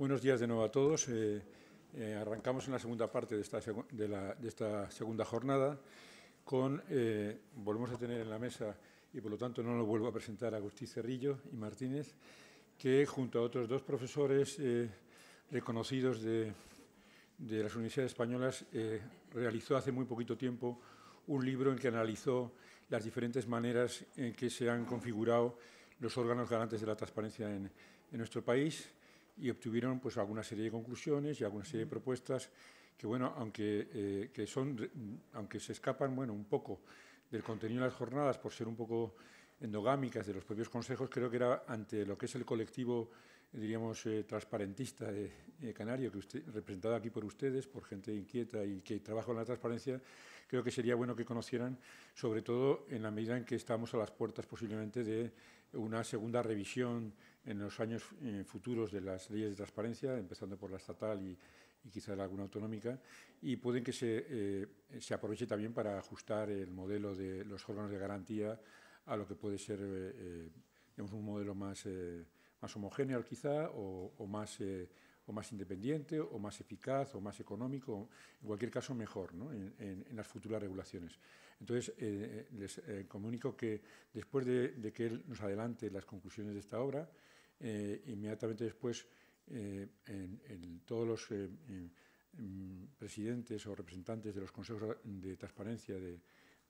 Buenos días de nuevo a todos. Eh, eh, arrancamos en la segunda parte de esta, segunda jornada con, eh, volvemos a tener en la mesa, y por lo tanto no lo vuelvo a presentar, a Agustín Cerrillo y Martínez, que junto a otros dos profesores reconocidos de, las universidades españolas realizó hace muy poquito tiempo un libro en que analizó las diferentes maneras en que se han configurado los órganos garantes de la transparencia en, en nuestro país y obtuvieron pues alguna serie de conclusiones y alguna serie de propuestas que bueno aunque eh, que son aunque se escapan bueno un poco del contenido de las jornadas por ser un poco endogámicas de los propios consejos creo que era ante lo que es el colectivo diríamos eh, transparentista canario que usted representado aquí por ustedes por gente inquieta y que trabaja en la transparencia creo que sería bueno que conocieran sobre todo en la medida en que estamos a las puertas posiblemente de una segunda revisión en los años eh, futuros de las leyes de transparencia, empezando por la estatal y, y quizá alguna autonómica, y pueden que se, eh, se, aproveche también para ajustar el modelo de los órganos de garantía a lo que puede ser digamos, un modelo más, más homogéneo quizá o, más eh, o más independiente, o más eficaz, o más económico, en cualquier caso mejor ¿no? en, en, en, las futuras regulaciones. Entonces, eh, les eh, comunico que después de, que él nos adelante las conclusiones de esta obra, eh, inmediatamente después eh, en, todos los eh, presidentes o representantes de los consejos de transparencia de,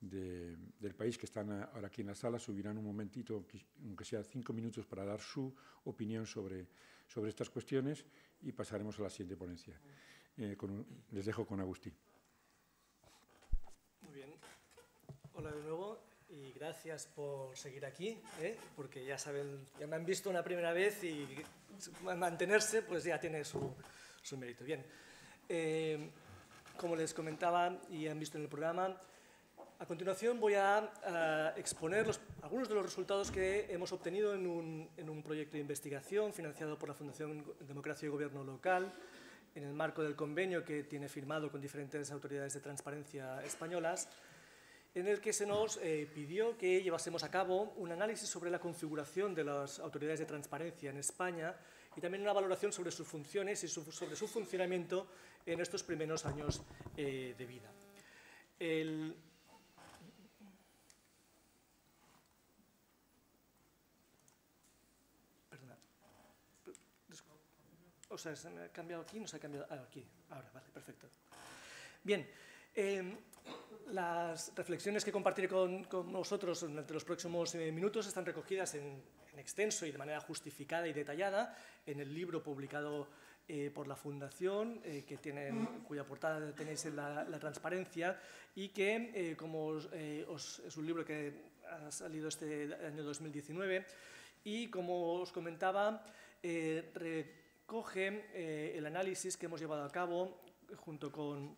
de, del país que están ahora aquí en la sala subirán un momentito, aunque sea cinco minutos, para dar su opinión sobre, sobre estas cuestiones y pasaremos a la siguiente ponencia. Eh, con, les dejo con Agustín. Muy bien. Hola de nuevo y gracias por seguir aquí, ¿eh? porque ya saben, ya me han visto una primera vez y mantenerse pues ya tiene su, su mérito. Bien, eh, como les comentaba y han visto en el programa, a continuación voy a, exponer algunos de los resultados que hemos obtenido en un, proyecto de investigación financiado por la Fundación Democracia y Gobierno Local en el marco del convenio que tiene firmado con diferentes autoridades de transparencia españolas, en el que se nos eh, pidió que llevásemos a cabo un análisis sobre la configuración de las autoridades de transparencia en España y también una valoración sobre sus funciones y su, sobre su funcionamiento en estos primeros años eh, de vida. O sea, se me ha cambiado aquí, no se ha cambiado ah, aquí. Ahora, vale, perfecto. Bien, eh, las reflexiones que compartiré con, con vosotros durante los próximos eh, minutos están recogidas en, en, extenso y de manera justificada y detallada en el libro publicado eh, por la Fundación, eh, que tienen, cuya portada tenéis en la, transparencia y que, como es un libro que ha salido este año 2019, y como os comentaba, coge eh, el análisis que hemos llevado a cabo junto con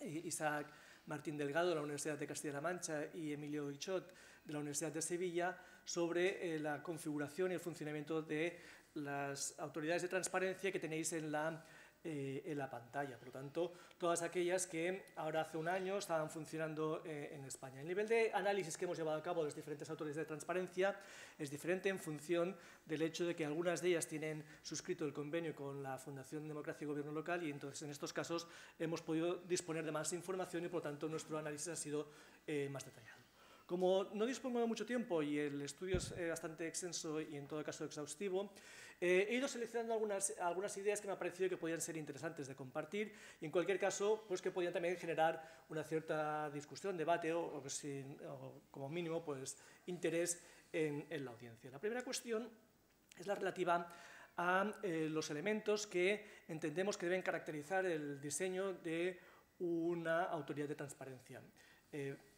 eh, Isaac Martín Delgado de la Universidad de Castilla-La Mancha y Emilio Ichot de la Universidad de Sevilla sobre eh, la configuración y el funcionamiento de las autoridades de transparencia que tenéis en la eh, en la pantalla. Por lo tanto, todas aquellas que ahora hace un año estaban funcionando eh, en España. El nivel de análisis que hemos llevado a cabo de las diferentes autoridades de transparencia es diferente en función del hecho de que algunas de ellas tienen suscrito el convenio con la Fundación Democracia y Gobierno Local y entonces en estos casos hemos podido disponer de más información y por lo tanto nuestro análisis ha sido eh, más detallado. Como no dispongo de mucho tiempo y el estudio es eh, bastante extenso y en todo caso exhaustivo, eh, he ido seleccionando algunas, ideas que me ha parecido que podían ser interesantes de compartir y en cualquier caso pues que podían también generar una cierta discusión, debate o, o, sin, o como mínimo pues interés en, en la audiencia. La primera cuestión es la relativa a eh, los elementos que entendemos que deben caracterizar el diseño de una autoridad de transparencia.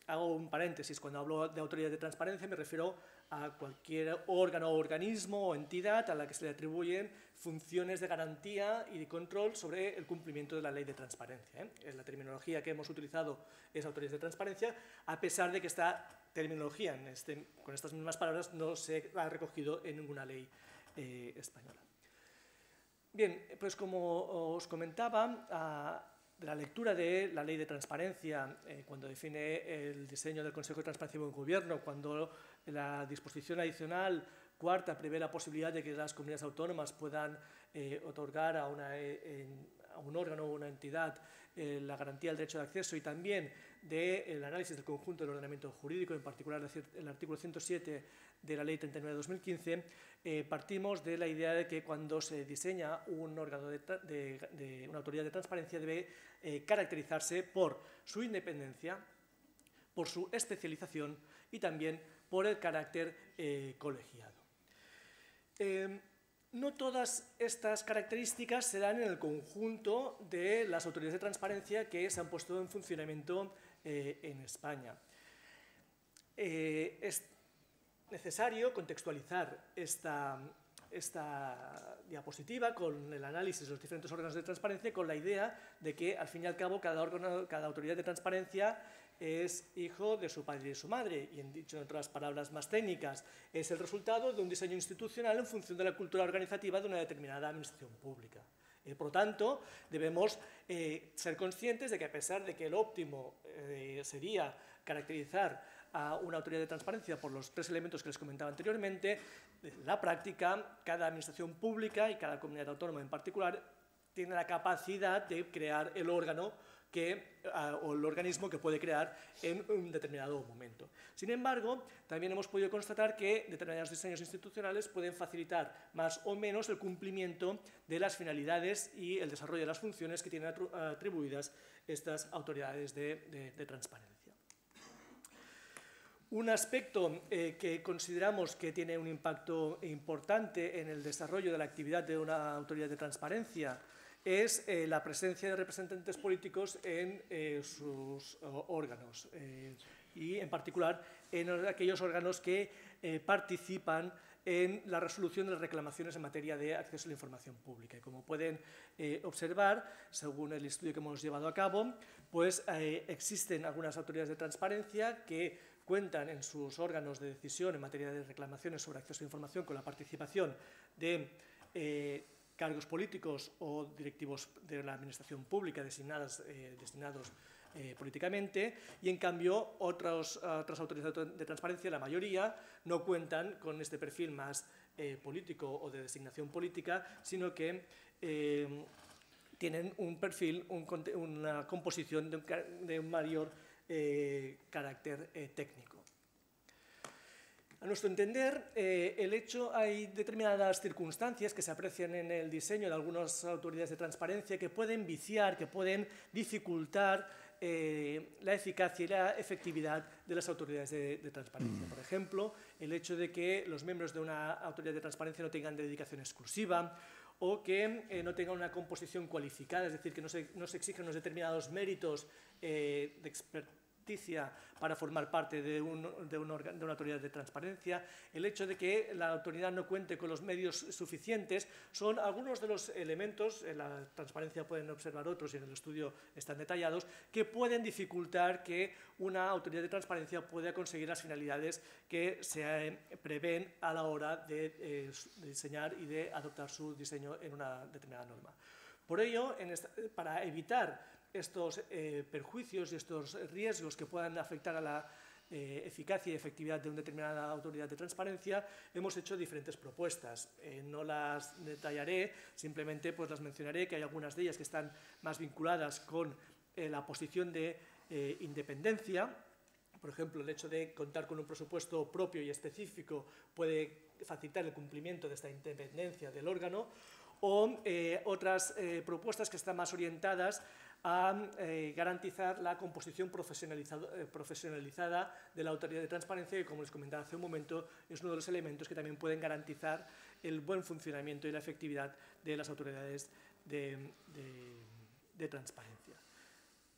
Hago un paréntesis, cuando hablo de autoridad de transparencia me refiero a cualquier órgano, organismo o entidad a la que se le atribuyen funciones de garantía y de control sobre el cumplimiento de la ley de transparencia. ¿eh? La terminología que hemos utilizado es autoridad de transparencia, a pesar de que esta terminología, este, con estas mismas palabras, no se ha recogido en ninguna ley eh, española. Bien, pues como os comentaba, a, la lectura de la ley de transparencia, eh, cuando define el diseño del Consejo de Transparencia y Buen Gobierno, cuando la disposición adicional Cuarta, prevé la posibilidad de que las comunidades autónomas puedan otorgar a, a, un órgano o una entidad la garantía del derecho de acceso y también del análisis del conjunto del ordenamiento jurídico, en particular el artículo 107 de la Ley 39 de 2015, eh, partimos de la idea de que cuando se diseña un órgano de, una autoridad de transparencia debe eh, caracterizarse por su independencia, por su especialización y también por el carácter eh, colegiado. no todas estas características se dan en el conjunto de las autoridades de transparencia que se han puesto en funcionamiento en España. Es necesario contextualizar esta, esta diapositiva con el análisis de los diferentes órganos de transparencia con la idea de que, al fin y al cabo, cada, órgano, cada autoridad de transparencia es hijo de su padre y de su madre, y en dicho en otras palabras más técnicas, es el resultado de un diseño institucional en función de la cultura organizativa de una determinada administración pública. Eh, por lo tanto, debemos eh, ser conscientes de que a pesar de que el óptimo eh, sería caracterizar a una autoridad de transparencia por los tres elementos que les comentaba anteriormente, en la práctica, cada administración pública y cada comunidad autónoma en particular tiene la capacidad de crear el órgano que, ah, o el organismo que puede crear en un determinado momento. Sin embargo, también hemos podido constatar que determinados diseños institucionales pueden facilitar más o menos el cumplimiento de las finalidades y el desarrollo de las funciones que tienen atribuidas estas autoridades de transparencia. Un aspecto eh, que consideramos que tiene un impacto importante en el desarrollo de la actividad de una autoridad de transparencia es eh, la presencia de representantes políticos en eh, sus órganos y, en particular, en aquellos órganos que participan en la resolución de las reclamaciones en materia de acceso a la información pública. Y como pueden observar, según el estudio que hemos llevado a cabo, pues existen algunas autoridades de transparencia que cuentan en sus órganos de decisión en materia de reclamaciones sobre acceso a información con la participación de eh, cargos políticos o directivos de la administración pública designadas, eh, designados eh, políticamente y en cambio otras autoridades de transparencia, la mayoría, no cuentan con este perfil más político o de designación política, sino que tienen un perfil, una composición de un mayor eh, carácter eh, técnico. A nuestro entender, eh, el hecho, hay determinadas circunstancias que se aprecian en el diseño de algunas autoridades de transparencia que pueden viciar, que pueden dificultar la eficacia y la efectividad de las autoridades de, de, transparencia. Por ejemplo, el hecho de que los miembros de una autoridad de transparencia no tengan dedicación exclusiva o que no tengan una composición cualificada, es decir, que no se, no se exigen unos determinados méritos de expertise para formar parte de, de, una autoridad de transparencia, el hecho de que la autoridad no cuente con los medios suficientes, son algunos de los elementos, en la transparencia pueden observar otros y en el estudio están detallados, que pueden dificultar que una autoridad de transparencia pueda conseguir las finalidades que se eh, prevén a la hora de, eh, diseñar y de adoptar su diseño en una determinada norma. Por ello, para evitar estos eh, perjuicios y estos riesgos que puedan afectar a la eh, eficacia y efectividad de una determinada autoridad de transparencia, hemos hecho diferentes propuestas. Eh, no las detallaré, simplemente pues las mencionaré, que hay algunas de ellas que están más vinculadas con la posición de independencia, por ejemplo, el hecho de contar con un presupuesto propio y específico puede facilitar el cumplimiento de esta independencia del órgano, o otras propuestas que están más orientadas a eh, garantizar la composición eh, profesionalizada de la autoridad de transparencia, que como les comentaba hace un momento, es uno de los elementos que también pueden garantizar el buen funcionamiento y la efectividad de las autoridades de, transparencia.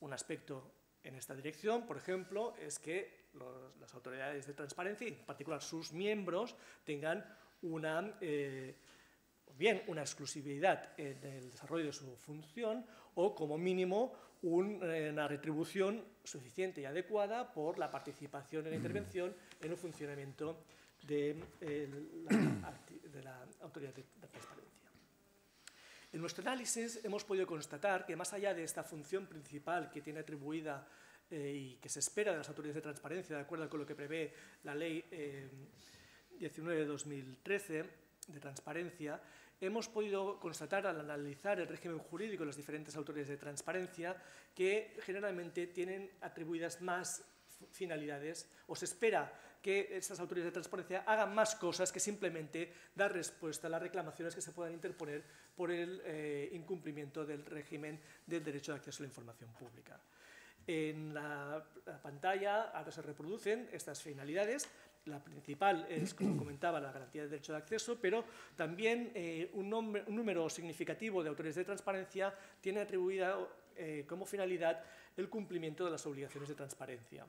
Un aspecto en esta dirección, por ejemplo, es que las autoridades de transparencia, en particular sus miembros, tengan una... Eh, bien una exclusividad en el desarrollo de su función o como mínimo una retribución suficiente y adecuada por la participación en la intervención en el funcionamiento de, la, autoridad de, transparencia. En nuestro análisis hemos podido constatar que más allá de esta función principal que tiene atribuida eh, y que se espera de las autoridades de transparencia, de acuerdo con lo que prevé la ley eh, 19-2013 de transparencia, hemos podido constatar al analizar el régimen jurídico de las diferentes autoridades de transparencia que generalmente tienen atribuidas más finalidades o se espera que estas autoridades de transparencia hagan más cosas que simplemente dar respuesta a las reclamaciones que se puedan interponer por el eh, incumplimiento del régimen del derecho de acceso a la información pública. En la, pantalla ahora se reproducen estas finalidades. La principal es, como comentaba, la garantía del derecho de acceso, pero también eh, un, número significativo de autoridades de transparencia tiene atribuida eh, como finalidad el cumplimiento de las obligaciones de transparencia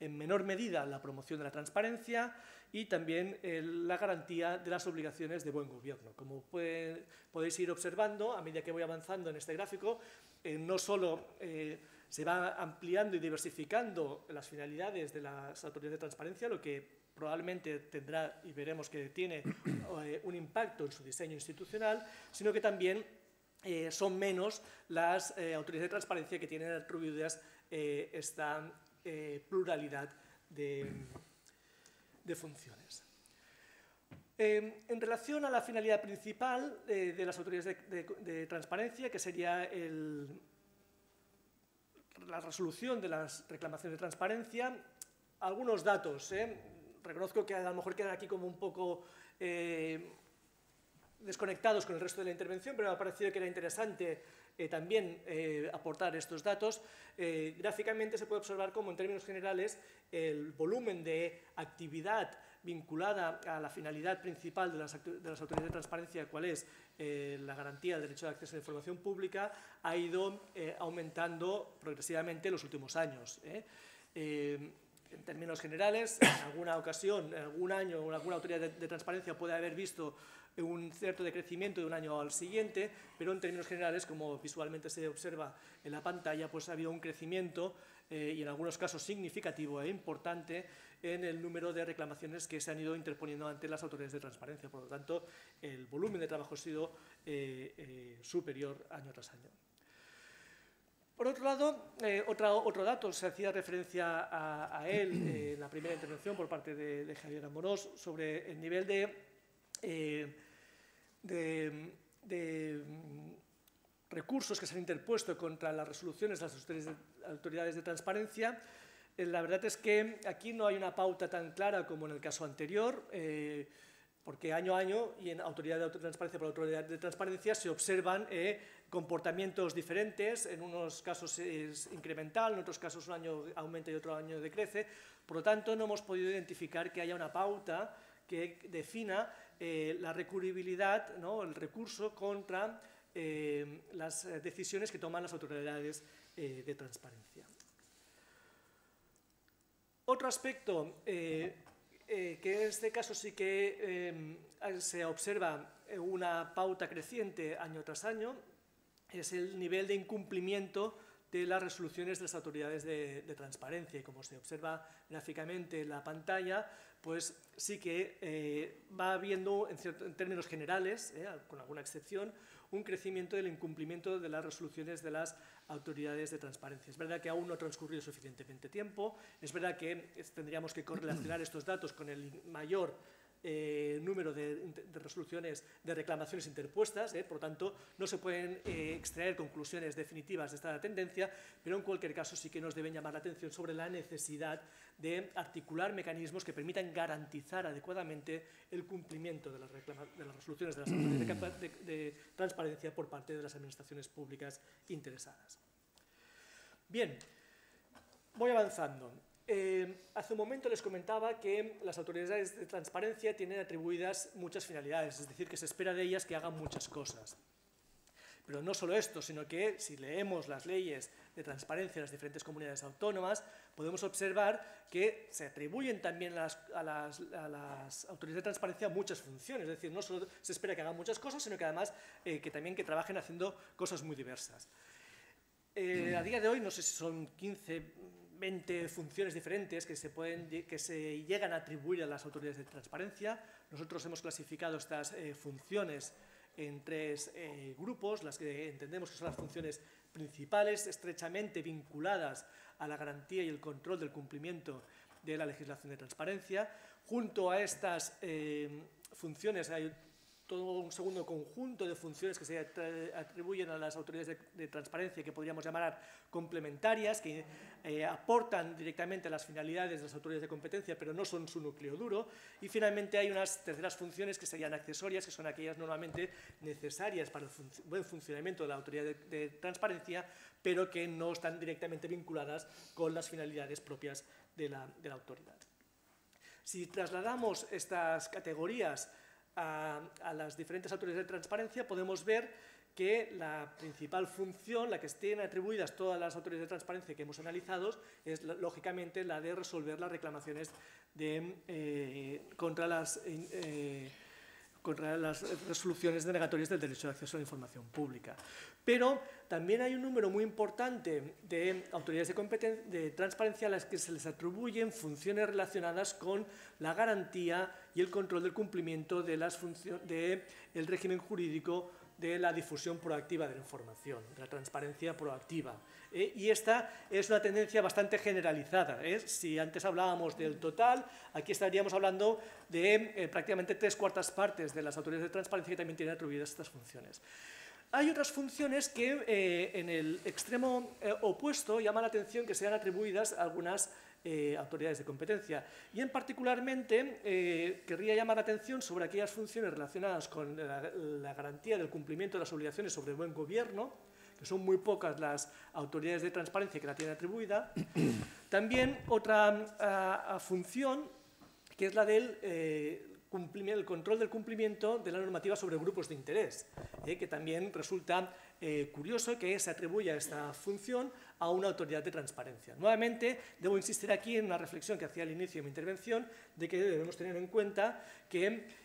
en menor medida la promoción de la transparencia y también eh, la garantía de las obligaciones de buen gobierno. Como podéis ir observando, a medida que voy avanzando en este gráfico, eh, no solo eh, se va ampliando y diversificando las finalidades de las autoridades de transparencia, lo que probablemente tendrá y veremos que tiene un impacto en su diseño institucional, sino que también son menos las autoridades de transparencia que tienen atribuidas esta eh, pluralidad de, funciones. Eh, en relación a la finalidad principal eh, de las autoridades de, transparencia, que sería la resolución de las reclamaciones de transparencia, algunos datos. Reconozco que a lo mejor quedan aquí como un poco desconectados con el resto de la intervención, pero me ha parecido que era interesante eh, también eh, aportar estos datos. Eh, gráficamente se puede observar cómo, en términos generales, el volumen de actividad vinculada a la finalidad principal de las, autoridades de transparencia, cuál es la garantía del derecho de acceso a la información pública, ha ido aumentando progresivamente en los últimos años. En términos generales, en alguna ocasión, en algún año, alguna autoridad de transparencia puede haber visto un cierto decrecimiento de un año al siguiente, pero en términos generales, como visualmente se observa en la pantalla, pues ha habido un crecimiento eh, y en algunos casos significativo e importante en el número de reclamaciones que se han ido interponiendo ante las autoridades de transparencia. Por lo tanto, el volumen de trabajo ha sido eh, eh, superior año tras año. Por otro lado, otro dato, se hacía referencia a, él en la primera intervención por parte de, Javier Amorós sobre el nivel de de, mm, recursos que se han interpuesto contra las resoluciones de las autoridades de, transparencia, eh, la verdad es que aquí no hay una pauta tan clara como en el caso anterior, eh, porque año a año y en autoridad de transparencia por autoridad de transparencia se observan eh, comportamientos diferentes, en unos casos es incremental, en otros casos un año aumenta y otro año decrece, por lo tanto no hemos podido identificar que haya una pauta que defina eh, la recurribilidad, ¿no? el recurso contra eh, las decisiones que toman las autoridades eh, de transparencia. Otro aspecto que en este caso sí que se observa una pauta creciente año tras año es el nivel de incumplimiento de las resoluciones de las autoridades de, transparencia. Y como se observa gráficamente en la pantalla, pues sí que eh, va habiendo, en, términos generales, eh, con alguna excepción, un crecimiento del incumplimiento de las resoluciones de las autoridades de transparencia. Es verdad que aún no ha transcurrido suficientemente tiempo, es verdad que tendríamos que correlacionar estos datos con el mayor eh, número de, resoluciones de reclamaciones interpuestas, eh, por lo tanto no se pueden eh, extraer conclusiones definitivas de esta tendencia, pero en cualquier caso sí que nos deben llamar la atención sobre la necesidad de articular mecanismos que permitan garantizar adecuadamente el cumplimiento de las, resoluciones de las autoridades de transparencia por parte de las administraciones públicas interesadas. Bien, voy avanzando. Eh, hace un momento les comentaba que las autoridades de transparencia tienen atribuidas muchas finalidades, es decir, que se espera de ellas que hagan muchas cosas. Pero no solo esto, sino que si leemos las leyes de transparencia en las diferentes comunidades autónomas, podemos observar que se atribuyen también a las, autoridades de transparencia muchas funciones. Es decir, no solo se espera que hagan muchas cosas, sino que además eh, que también que trabajen haciendo cosas muy diversas. Eh, a día de hoy, no sé si son 15 20 funciones diferentes que se, pueden, que se llegan a atribuir a las autoridades de transparencia. Nosotros hemos clasificado estas eh, funciones en tres eh, grupos, las que entendemos que son las funciones principales, estrechamente vinculadas a la garantía y el control del cumplimiento de la legislación de transparencia, Junto a estas eh, funciones hay todo un segundo conjunto de funciones que se atribuyen a las autoridades de, transparencia que podríamos llamar complementarias, que eh, aportan directamente a las finalidades de las autoridades de competencia, pero no son su núcleo duro. Y finalmente hay unas terceras funciones que serían accesorias, que son aquellas normalmente necesarias para el buen funcionamiento de la autoridad de, transparencia, pero que no están directamente vinculadas con las finalidades propias de la, de la autoridad. Si trasladamos estas categorías a, las diferentes autoridades de transparencia, podemos ver que la principal función, la que tienen atribuidas todas las autoridades de transparencia que hemos analizado, es lógicamente la de resolver las reclamaciones de, eh, contra las eh, contra las resoluciones denegatorias del derecho de acceso a la información pública. Pero también hay un número muy importante de autoridades de, de transparencia a las que se les atribuyen funciones relacionadas con la garantía y el control del cumplimiento del de régimen jurídico de la difusión proactiva de la información, de la transparencia proactiva. ¿eh? y esta es una tendencia bastante generalizada. ¿eh? Si antes hablábamos del total, aquí estaríamos hablando de eh, prácticamente tres cuartas partes de las autoridades de transparencia que también tienen atribuidas estas funciones. Hay otras funciones que en el extremo opuesto llaman la atención que sean atribuidas a algunas autoridades de competencia. Y en particularmente querría llamar la atención sobre aquellas funciones relacionadas con la garantía del cumplimiento de las obligaciones sobre el buen gobierno, que son muy pocas las autoridades de transparencia que la tienen atribuida. También otra ah, función, que es la del eh, el control del cumplimiento de la normativa sobre grupos de interés, eh, que también resulta eh, curioso que se atribuya esta función a una autoridad de transparencia. Nuevamente, debo insistir aquí en una reflexión que hacía al inicio de mi intervención, de que debemos tener en cuenta que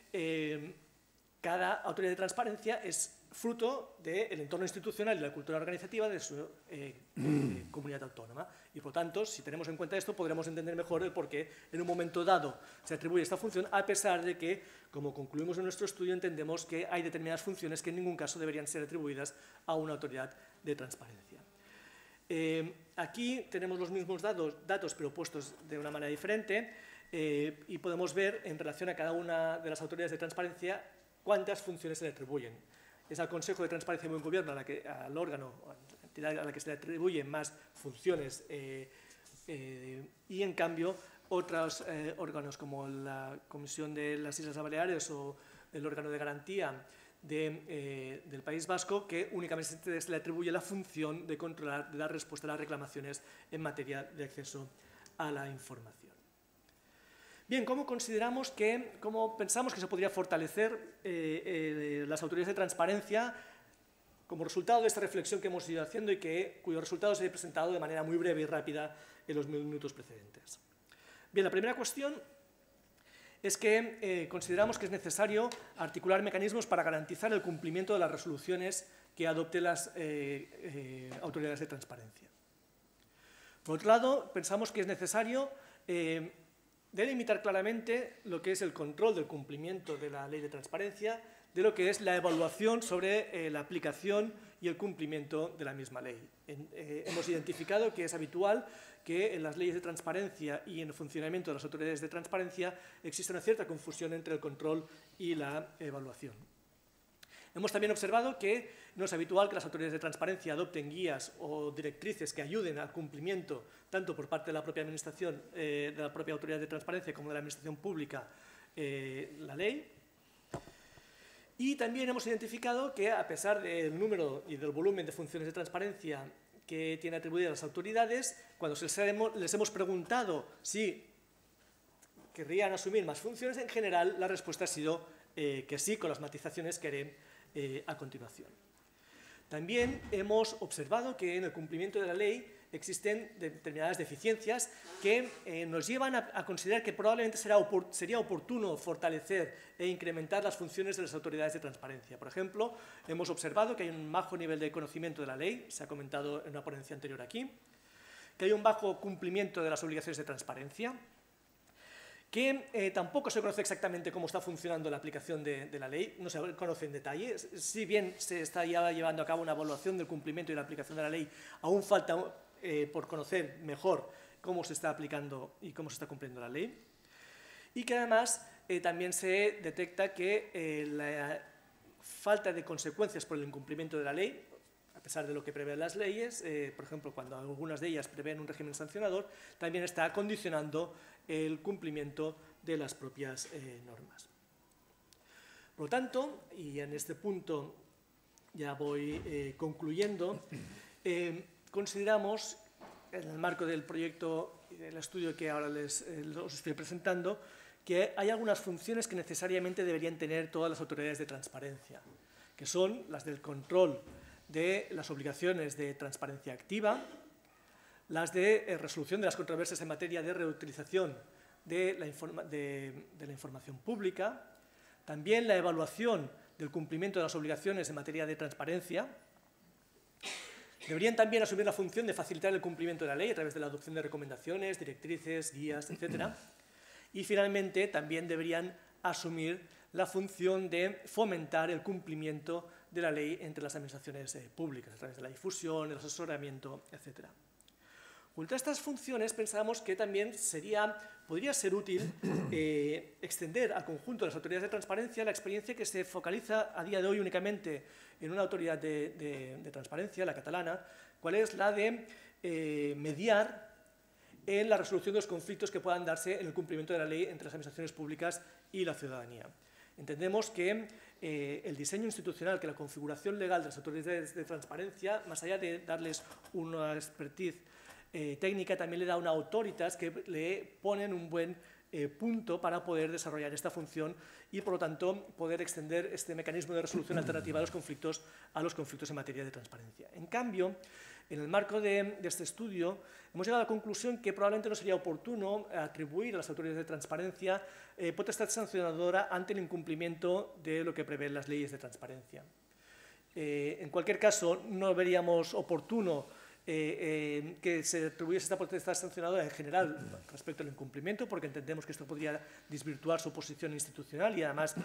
cada autoridad de transparencia es fruto del entorno institucional y la cultura organizativa de su eh, eh, comunidad autónoma. Y por tanto, si tenemos en cuenta esto, podremos entender mejor el por qué en un momento dado se atribuye esta función, a pesar de que, como concluimos en nuestro estudio, entendemos que hay determinadas funciones que en ningún caso deberían ser atribuidas a una autoridad de transparencia. Eh, aquí tenemos los mismos datos, datos, pero puestos de una manera diferente, y podemos ver en relación a cada una de las autoridades de transparencia cuántas funciones se le atribuyen. Es al Consejo de Transparencia y Buen Gobierno, a la que, al órgano, a la entidad a la que se le atribuyen más funciones, eh, eh, y en cambio otros eh, órganos como la Comisión de las Islas Baleares o el órgano de garantía del País Vasco, que únicamente se le atribuye la función de controlar, de dar respuesta a las reclamaciones en materia de acceso a la información. Bien, ¿cómo consideramos que, cómo pensamos que se podría fortalecer eh, eh, las autoridades de transparencia como resultado de esta reflexión que hemos ido haciendo y que, cuyos resultados he presentado de manera muy breve y rápida en los minutos precedentes? Bien, la primera cuestión es que eh, consideramos que es necesario articular mecanismos para garantizar el cumplimiento de las resoluciones que adopten las autoridades de transparencia. Por otro lado, pensamos que es necesario delimitar claramente lo que es el control del cumplimiento de la ley de transparencia, de lo que es la evaluación sobre eh, la aplicación y el cumplimiento de la misma ley. Eh, hemos identificado que es habitual que en las leyes de transparencia y en el funcionamiento de las autoridades de transparencia existe una cierta confusión entre el control y la evaluación. Hemos también observado que no es habitual que las autoridades de transparencia adopten guías o directrices que ayuden al cumplimiento, tanto por parte de la propia Administración, eh, de la propia Autoridad de Transparencia como de la Administración Pública, eh, la ley. Y también hemos identificado que, a pesar del número y del volumen de funciones de transparencia que tienen atribuidas las autoridades, cuando les hemos preguntado si querrían asumir más funciones, en general la respuesta ha sido eh, que sí, con las matizaciones que haré eh, a continuación. También hemos observado que en el cumplimiento de la ley existen determinadas deficiencias que eh, nos llevan a, considerar que probablemente sería oportuno fortalecer e incrementar las funciones de las autoridades de transparencia. Por ejemplo, hemos observado que hay un bajo nivel de conocimiento de la ley, se ha comentado en una ponencia anterior aquí, que hay un bajo cumplimiento de las obligaciones de transparencia, que eh, tampoco se conoce exactamente cómo está funcionando la aplicación de, la ley, no se conoce en detalle. Si bien se está ya llevando a cabo una evaluación del cumplimiento y la aplicación de la ley, aún falta eh, por conocer mejor cómo se está aplicando y cómo se está cumpliendo la ley. y que además eh, también se detecta que eh, la falta de consecuencias por el incumplimiento de la ley, a pesar de lo que prevén las leyes, eh, por ejemplo, cuando algunas de ellas prevén un régimen sancionador, también está condicionando el cumplimiento de las propias normas. Por lo tanto, y en este punto ya voy concluyendo, consideramos, en el marco del proyecto y del estudio que ahora les, os estoy presentando, que hay algunas funciones que necesariamente deberían tener todas las autoridades de transparencia, que son las del control de las obligaciones de transparencia activa, las de eh, resolución de las controversias en materia de reutilización de la, de la información pública, también la evaluación del cumplimiento de las obligaciones en materia de transparencia, Deberían también asumir la función de facilitar el cumplimiento de la ley a través de la adopción de recomendaciones, directrices, guías, etc. Y finalmente también deberían asumir la función de fomentar el cumplimiento de la ley entre las administraciones eh, públicas, a través de la difusión, el asesoramiento, etc. Junto a estas funciones pensábamos que también sería, podría ser útil eh, extender al conjunto de las autoridades de transparencia la experiencia que se focaliza a día de hoy únicamente en una autoridad de, transparencia, la catalana, cuál es la de eh, mediar en la resolución de los conflictos que puedan darse en el cumplimiento de la ley entre las administraciones públicas y la ciudadanía. Entendemos que eh, el diseño institucional, que la configuración legal de las autoridades de transparencia, más allá de darles una expertise eh, técnica, también le da una autoritas que le ponen un buen eh, punto para poder desarrollar esta función y, por lo tanto, poder extender este mecanismo de resolución alternativa a los conflictos a los conflictos en materia de transparencia. En cambio, en el marco de, este estudio, hemos llegado a la conclusión que probablemente no sería oportuno atribuir a las autoridades de transparencia eh, potestad sancionadora ante el incumplimiento de lo que prevén las leyes de transparencia. En cualquier caso, no veríamos oportuno eh, que se atribuyese esta potestad sancionadora en general respecto al incumplimiento, porque entendemos que esto podría desvirtuar su posición institucional y además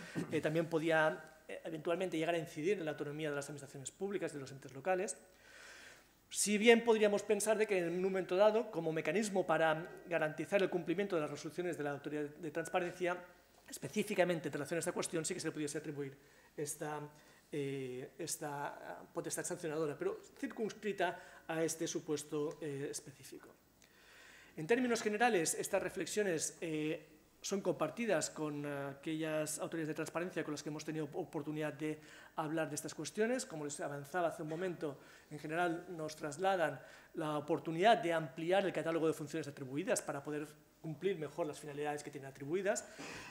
también podía eventualmente llegar a incidir en la autonomía de las administraciones públicas de los entes locales. Si bien podríamos pensar de que en un momento dado, como mecanismo para garantizar el cumplimiento de las resoluciones de la Autoridad de Transparencia, específicamente en relación a esta cuestión, sí que se le pudiese atribuir esta, eh, esta potestad sancionadora, pero circunscrita a este supuesto eh, específico. En términos generales, estas reflexiones eh, son compartidas con aquellas autoridades de transparencia con las que hemos tenido oportunidad de hablar de estas cuestiones. Como les avanzaba hace un momento, en general nos trasladan la oportunidad de ampliar el catálogo de funciones atribuidas para poder cumplir mejor las finalidades que tienen atribuidas,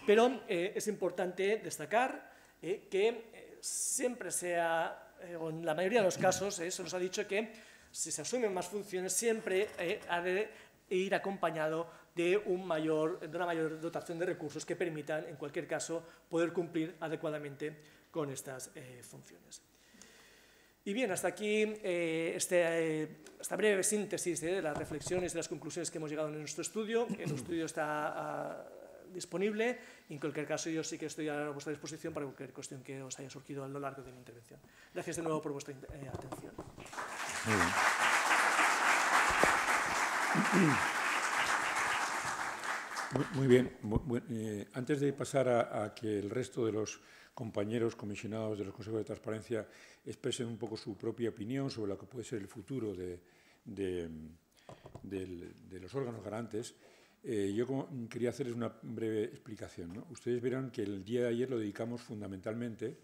pero eh, es importante destacar eh, que eh, siempre sea, o en la mayoría de los casos, se nos ha dicho que si se asumen más funciones siempre ha de ir acompañado de, un mayor, de una mayor dotación de recursos que permitan, en cualquier caso, poder cumplir adecuadamente con estas eh, funciones. Y bien, hasta aquí eh, este, eh, esta breve síntesis de las reflexiones y las conclusiones que hemos llegado en nuestro estudio. El estudio está ah, disponible y en cualquier caso yo sí que estoy a vuestra disposición para cualquier cuestión que os haya surgido a lo largo de mi intervención. Gracias de nuevo por vuestra atención. Muy bien. Eh, antes de pasar a, que el resto de los compañeros comisionados de los consejos de transparencia expresen un poco su propia opinión sobre lo que puede ser el futuro de, los órganos garantes, eh, yo quería hacerles una breve explicación. Ustedes verán que el día de ayer lo dedicamos fundamentalmente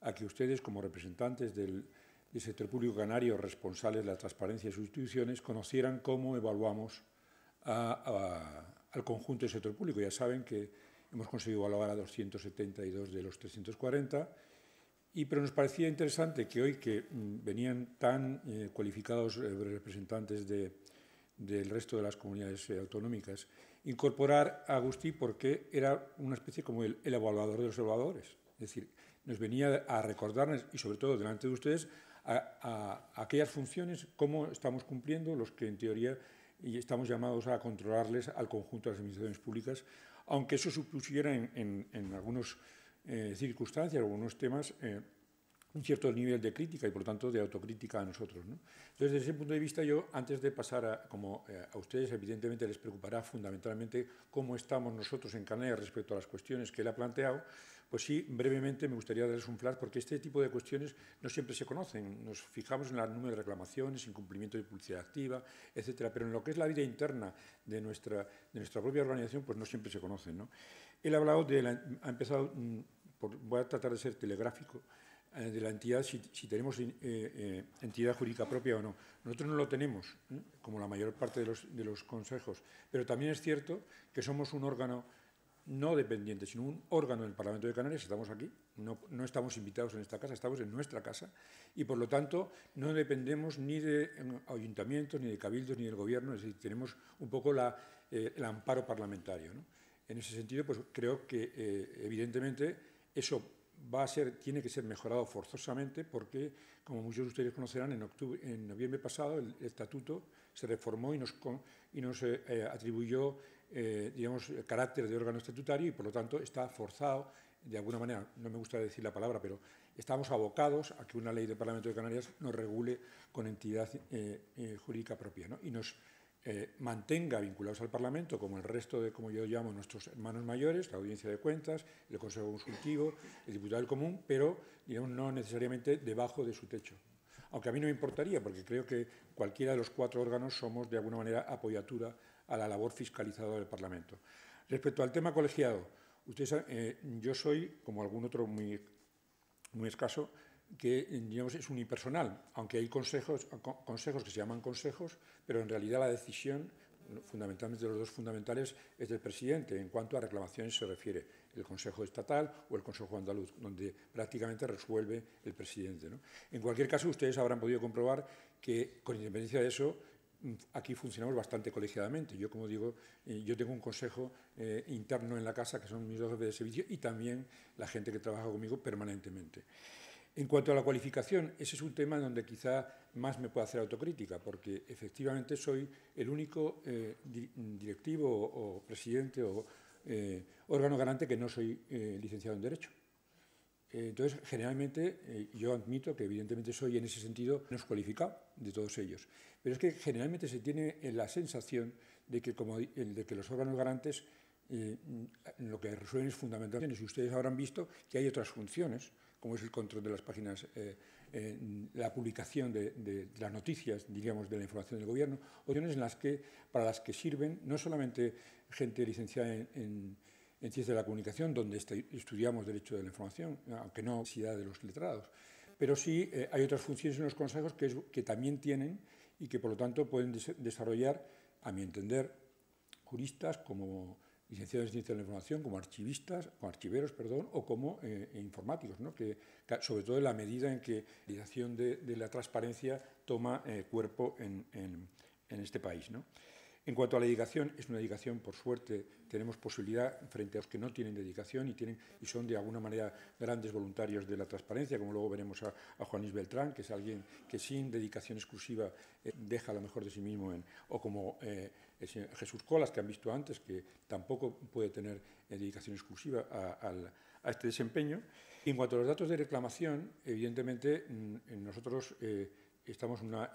a que ustedes, como representantes del, sector público canario responsables de la transparencia de sus instituciones, conocieran cómo evaluamos a al conjunto del sector público. Ya saben que hemos conseguido evaluar a 272 de los 340, y, pero nos parecía interesante que hoy que mm, venían tan eh, cualificados eh, representantes del resto de las comunidades eh, autonómicas, incorporar a Agustí porque era una especie como el, evaluador de los evaluadores. Es decir, nos venía a recordarnos, y sobre todo delante de ustedes, a aquellas funciones, cómo estamos cumpliendo los que en teoría y estamos llamados a controlarles al conjunto de las administraciones públicas, aunque eso supusiera en, en, algunas eh, circunstancias, algunos temas, eh, un cierto nivel de crítica y, por lo tanto, de autocrítica a nosotros. ¿no? Entonces, desde ese punto de vista, yo, antes de pasar a, como eh, a ustedes, evidentemente les preocupará fundamentalmente cómo estamos nosotros en Canarias respecto a las cuestiones que él ha planteado, pues sí, brevemente me gustaría darles un flash, porque este tipo de cuestiones no siempre se conocen. Nos fijamos en el número de reclamaciones, incumplimiento de publicidad activa, etcétera, pero en lo que es la vida interna de nuestra, de nuestra propia organización, pues no siempre se conocen. ¿no? Él ha hablado de la, ha empezado, mm, por, voy a tratar de ser telegráfico, eh, de la entidad, si, tenemos eh, eh, entidad jurídica propia o no. Nosotros no lo tenemos, como la mayor parte de los, de los, consejos, pero también es cierto que somos un órgano no dependiente, sino un órgano del Parlamento de Canarias, estamos aquí, no, no, estamos invitados en esta casa, estamos en nuestra casa, y por lo tanto no dependemos ni de ayuntamientos, ni de cabildos, ni del gobierno, es decir, tenemos un poco la, el amparo parlamentario. En ese sentido, pues creo que evidentemente eso va a ser, tiene que ser mejorado forzosamente porque, como muchos de ustedes conocerán, en, octubre, en noviembre pasado el, estatuto se reformó y nos, y nos eh, eh, atribuyó eh, digamos, el carácter de órgano estatutario y, por lo tanto, está forzado, de alguna manera, no me gusta decir la palabra, pero estamos abocados a que una ley del Parlamento de Canarias nos regule con entidad jurídica propia ¿no? y nos eh, mantenga vinculados al Parlamento, como el resto de, como yo llamo, nuestros hermanos mayores, la Audiencia de Cuentas, el Consejo Consultivo, el Diputado del Común, pero digamos, no necesariamente debajo de su techo. Aunque a mí no me importaría, porque creo que cualquiera de los cuatro órganos somos de alguna manera apoyatura a la labor fiscalizadora del Parlamento. Respecto al tema colegiado, eh, yo soy, como algún otro muy, escaso, que digamos, es unipersonal, aunque hay consejos, consejos que se llaman consejos, pero en realidad la decisión, fundamentalmente los dos fundamentales, es del presidente en cuanto a reclamaciones se refiere, el Consejo Estatal o el Consejo Andaluz, donde prácticamente resuelve el presidente. En cualquier caso, ustedes habrán podido comprobar que, con independencia de eso, aquí funcionamos bastante colegiadamente. Yo, como digo, eh, yo tengo un consejo eh, interno en la casa, que son mis dos jefes de servicio, y también la gente que trabaja conmigo permanentemente. En cuanto a la cualificación, ese es un tema donde quizá más me puedo hacer autocrítica, porque efectivamente soy el único eh, directivo o, presidente o órgano garante que no soy licenciado en Derecho. Entonces, generalmente, yo admito que evidentemente soy en ese sentido menos cualificado de todos ellos, pero es que generalmente se tiene la sensación de que, como, de que los órganos garantes lo que resuelven es fundamentalmente, y ustedes habrán visto que hay otras funciones, como es el control de las páginas, eh, eh, la publicación de, las noticias, diríamos, de la información del gobierno, opciones en las que, para las que sirven no solamente gente licenciada en, ciencias de la comunicación, donde estudiamos derecho de la información, aunque no necesidad de los letrados, pero sí eh, hay otras funciones en los consejos que, que también tienen y que por lo tanto pueden desarrollar, a mi entender, juristas como licenciados en ciencia de la información, como archivistas, como archiveros, perdón, o como eh, informáticos, ¿no? que, sobre todo en la medida en que la realización de, la transparencia toma eh, cuerpo en, en, este país. ¿no? En cuanto a la dedicación, es una dedicación, por suerte, tenemos posibilidad frente a los que no tienen dedicación y, tienen, y son de alguna manera grandes voluntarios de la transparencia, como luego veremos a, Juan Luis Beltrán, que es alguien que sin dedicación exclusiva eh, deja lo mejor de sí mismo, en, o como eh, Jesús Colas, que han visto antes, que tampoco puede tener eh, dedicación exclusiva a, este desempeño. Y en cuanto a los datos de reclamación, evidentemente mm, nosotros estamos una,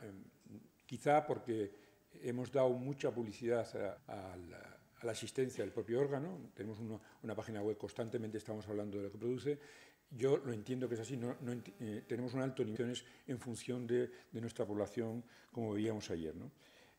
quizá porque Hemos dado mucha publicidad a, la, asistencia del propio órgano, tenemos una, página web, constantemente estamos hablando de lo que produce. Yo lo entiendo que es así, no, eh, tenemos un alto nivel en función de, nuestra población, como veíamos ayer.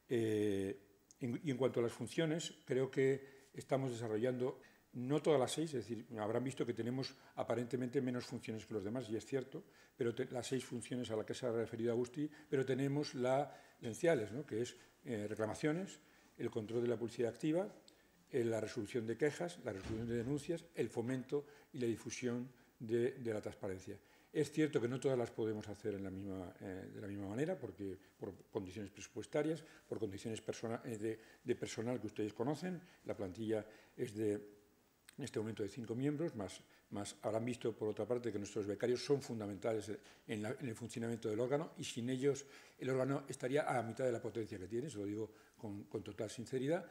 Eh, y en cuanto a las funciones, creo que estamos desarrollando no todas las seis, es decir, habrán visto que tenemos aparentemente menos funciones que los demás, y es cierto, pero las seis funciones a las que se ha referido Agustí, pero tenemos las esenciales, ¿no? que es eh, reclamaciones, el control de la publicidad activa, eh, la resolución de quejas, la resolución de denuncias, el fomento y la difusión de, la transparencia. Es cierto que no todas las podemos hacer en la misma, eh, de la misma manera, porque por condiciones presupuestarias, por condiciones de, de, personal que ustedes conocen. La plantilla es de, en este momento, de cinco miembros, más más habrán visto, por otra parte, que nuestros becarios son fundamentales en, el funcionamiento del órgano y sin ellos el órgano estaría a la mitad de la potencia que tiene, se lo digo con, total sinceridad.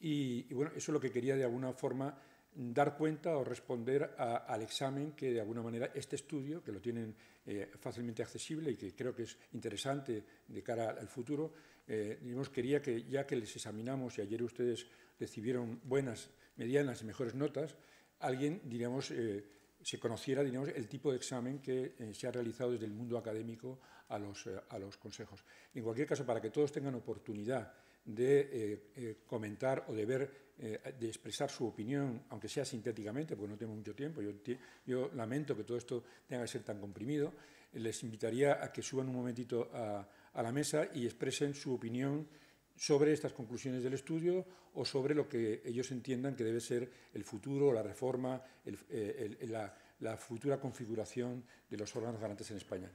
Y, bueno, eso es lo que quería de alguna forma dar cuenta o responder al examen que de alguna manera este estudio, que lo tienen eh, fácilmente accesible y que creo que es interesante de cara al futuro, eh, quería que ya que les examinamos y ayer ustedes recibieron buenas, medianas y mejores notas, alguien, diríamos, eh, se conociera diríamos, el tipo de examen que eh, se ha realizado desde el mundo académico a los, a los consejos. En cualquier caso, para que todos tengan oportunidad de comentar o de ver, de expresar su opinión, aunque sea sintéticamente, porque no tengo mucho tiempo, yo, yo lamento que todo esto tenga que ser tan comprimido, les invitaría a que suban un momentito a a la mesa y expresen su opinión sobre estas conclusiones del estudio o sobre lo que ellos entiendan que debe ser el futuro, la reforma, eh, la, la futura configuración de los órganos garantes en España.